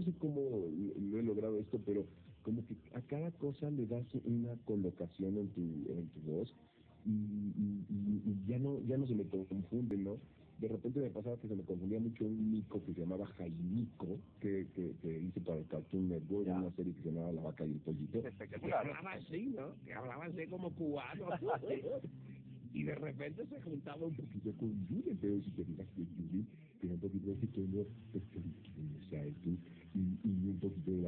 no sé cómo lo he logrado esto, pero como que a cada cosa le das una colocación en tu, en tu voz y, y, ya no ya no se me confunde, ¿no? De repente me pasaba que se me confundía mucho un mico que se llamaba Jaimico, que, que, que hice para el Cartoon Network, una serie que se llamaba La Vaca y el Pollito. Espectacular. hablaba así, ¿no? Que hablaba así como cubano. y de repente se juntaba un poquito con Julie, pero si te digas que Julie tiene un poquito de pequeño, o sea, y,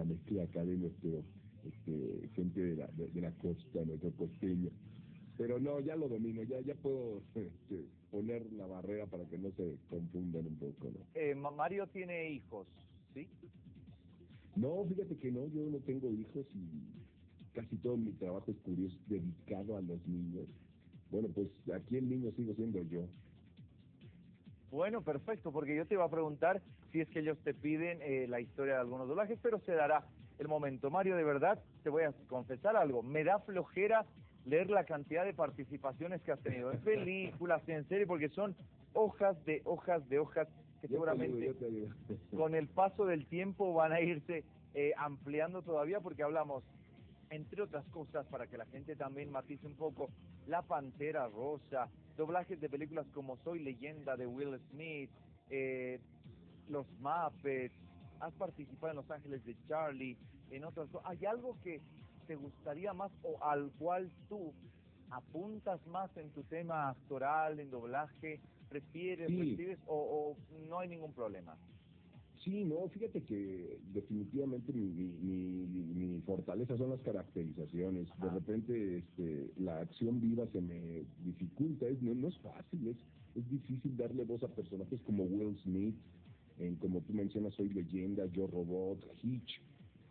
la mezcla acá de nuestro este, gente de la, de, la costa, nuestro costeño. Pero no, ya lo domino, ya ya puedo este, poner la barrera para que no se confundan un poco, ¿no? Eh, Mario tiene hijos, ¿sí? No, fíjate que no, yo no tengo hijos y casi todo mi trabajo es curioso, dedicado a los niños. Bueno, pues aquí el niño sigo siendo yo. Bueno, perfecto, porque yo te iba a preguntar si es que ellos te piden eh, la historia de algunos doblajes, pero se dará el momento. Mario, de verdad, te voy a confesar algo. Me da flojera leer la cantidad de participaciones que has tenido en películas, en serie, porque son hojas de hojas de hojas que seguramente con el paso del tiempo van a irse eh, ampliando todavía, porque hablamos, entre otras cosas, para que la gente también matice un poco, La Pantera Rosa, doblajes de películas como Soy Leyenda de Will Smith, eh, Los Muppets, has participado en Los Ángeles de Charlie, en otras cosas. ¿Hay algo que te gustaría más o al cual tú apuntas más en tu tema actoral, en doblaje? ¿Prefieres, recibes o, no hay ningún problema? Sí, no, fíjate que definitivamente mi, mi, mi, fortaleza son las caracterizaciones. De repente este, la acción viva se me dificulta, es, no, no es fácil, es, es difícil darle voz a personajes como Will Smith, en como tú mencionas, Soy Leyenda, Yo Robot, Hitch.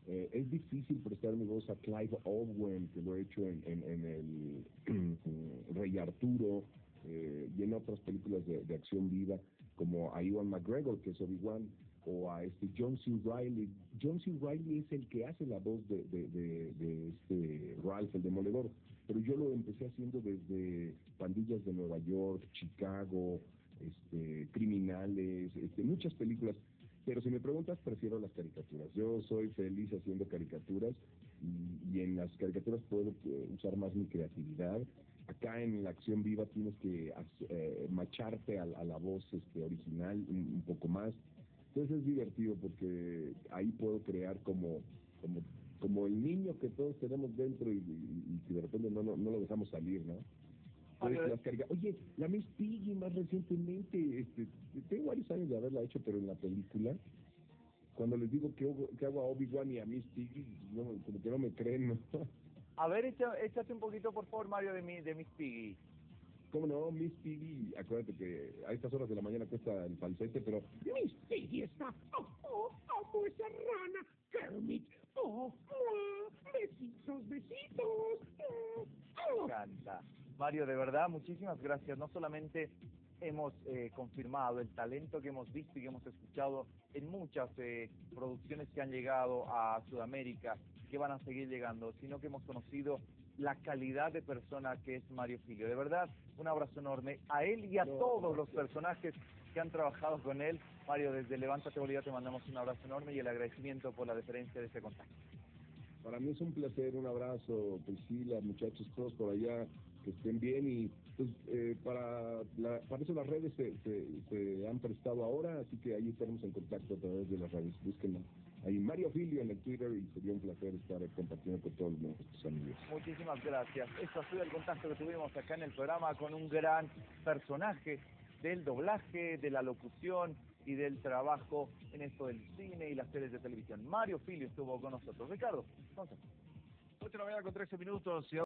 Eh, es difícil prestar mi voz a Clive Owen, que lo he hecho en, en, el Rey Arturo eh, y en otras películas de, de, acción viva, como a Iwan McGregor, que es Obi-Wan, o a este John C. Reilly. John C. Reilly es el que hace la voz de, de, de, este Ralph, el demoledor, pero yo lo empecé haciendo desde Pandillas de Nueva York, Chicago, este, criminales, este, muchas películas. Pero si me preguntas, prefiero las caricaturas. Yo soy feliz haciendo caricaturas y, en las caricaturas puedo eh, usar más mi creatividad. Acá en la acción viva tienes que eh, macharte a, la voz este, original un, poco más. Entonces es divertido porque ahí puedo crear como, como, como el niño que todos tenemos dentro y, y, y de repente no, no, no lo dejamos salir, ¿no? Oye, la Miss Piggy más recientemente, este, tengo varios años de haberla hecho, pero en la película, cuando les digo que, que hago a Obi-Wan y a Miss Piggy, no, como que no me creen, ¿no? A ver, échate un poquito, por favor, Mario, de, mi, de Miss Piggy. ¿Cómo no? Miss Piggy, acuérdate que a estas horas de la mañana cuesta el falsete, pero... Miss Piggy está... ¡Oh, oh, oh, esa rana! Kermit, ¡oh, oh, besitos, besitos! Oh, oh. Canta. Mario, de verdad, muchísimas gracias. No solamente hemos eh, confirmado el talento que hemos visto y que hemos escuchado en muchas eh, producciones que han llegado a Sudamérica, que van a seguir llegando, sino que hemos conocido la calidad de persona que es Mario Filio. De verdad, un abrazo enorme a él y a todos los personajes que han trabajado con él. Mario, desde Levántate Bolivia te mandamos un abrazo enorme y el agradecimiento por la deferencia de este contacto. Para mí es un placer, un abrazo, Priscila, muchachos, todos por allá, que estén bien y pues eh, para, para eso las redes se, se, han prestado ahora, así que ahí estaremos en contacto a través de las redes. Búsquenlo. Ahí Mario Filio en el Twitter y sería un placer estar compartiendo con todos nuestros amigos. Muchísimas gracias. Esto ha sido el contacto que tuvimos acá en el programa con un gran personaje del doblaje, de la locución y del trabajo en esto del cine y las series de televisión. Mario Filio estuvo con nosotros. Ricardo, entonces. 8 de la mañana con 13 minutos.